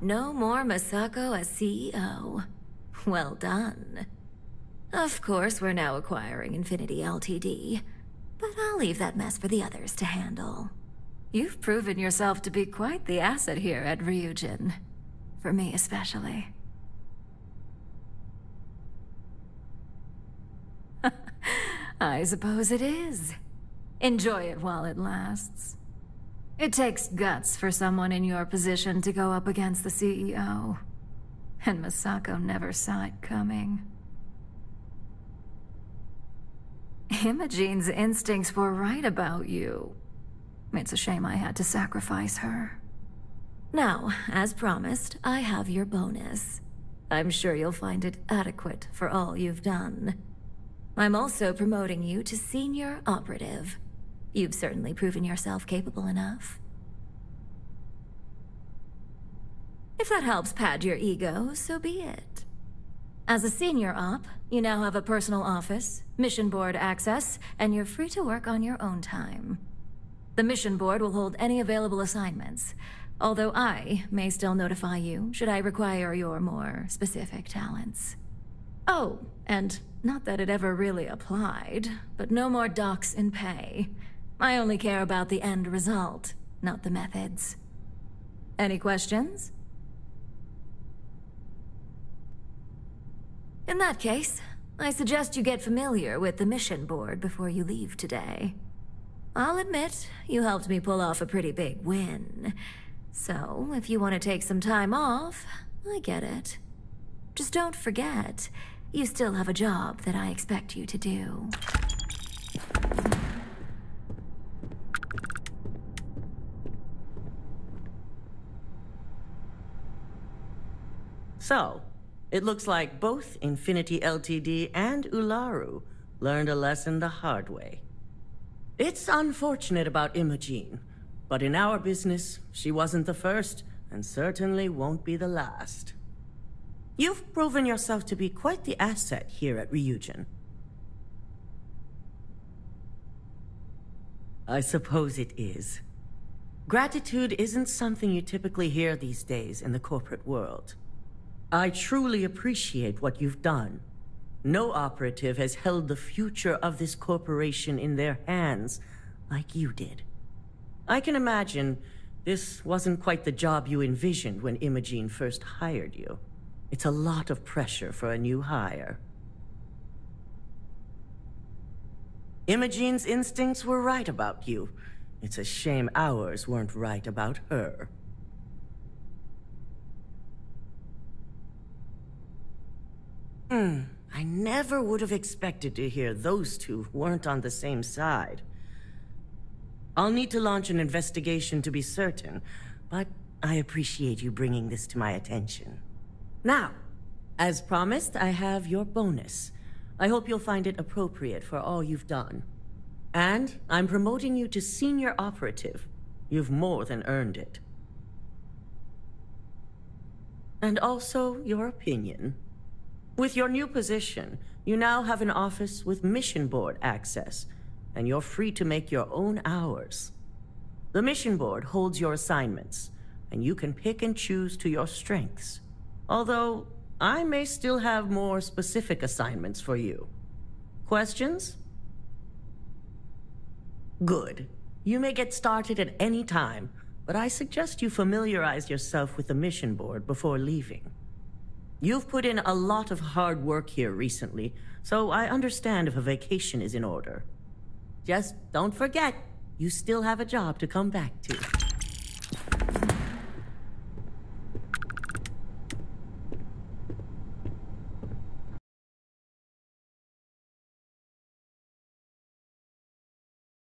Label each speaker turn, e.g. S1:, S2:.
S1: No more Masako as CEO. Well done. Of course, we're now acquiring Infinity Ltd. But I'll leave that mess for the others to handle. You've proven yourself to be quite the asset here at Ryujin. For me especially. I suppose it is. Enjoy it while it lasts. It takes guts for someone in your position to go up against the CEO. And Masako never saw it coming. Imogene's instincts were right about you. It's a shame I had to sacrifice her. Now, as promised, I have your bonus. I'm sure you'll find it adequate for all you've done. I'm also promoting you to Senior Operative. You've certainly proven yourself capable enough. If that helps pad your ego, so be it. As a senior op, you now have a personal office, mission board access, and you're free to work on your own time. The mission board will hold any available assignments, although I may still notify you should I require your more specific talents. Oh, and not that it ever really applied, but no more docs in pay. I only care about the end result, not the methods. Any questions? In that case, I suggest you get familiar with the mission board before you leave today. I'll admit, you helped me pull off a pretty big win. So, if you want to take some time off, I get it. Just don't forget, you still have a job that I expect you to do.
S2: So, it looks like both Infinity Ltd and Ularu learned a lesson the hard way. It's unfortunate about Imogene, but in our business, she wasn't the first, and certainly won't be the last. You've proven yourself to be quite the asset here at Ryujin. I suppose it is. Gratitude isn't something you typically hear these days in the corporate world. I truly appreciate what you've done. No operative has held the future of this corporation in their hands like you did. I can imagine this wasn't quite the job you envisioned when Imogene first hired you. It's a lot of pressure for a new hire. Imogene's instincts were right about you. It's a shame ours weren't right about her. Hmm, I never would have expected to hear those two weren't on the same side. I'll need to launch an investigation to be certain, but I appreciate you bringing this to my attention. Now, as promised, I have your bonus. I hope you'll find it appropriate for all you've done. And I'm promoting you to senior operative. You've more than earned it. And also your opinion. With your new position, you now have an office with mission board access, and you're free to make your own hours. The mission board holds your assignments, and you can pick and choose to your strengths. Although, I may still have more specific assignments for you. Questions? Good. You may get started at any time, but I suggest you familiarize yourself with the mission board before leaving. You've put in a lot of hard work here recently, so I understand if a vacation is in order. Just don't forget, you still have a job to come back to.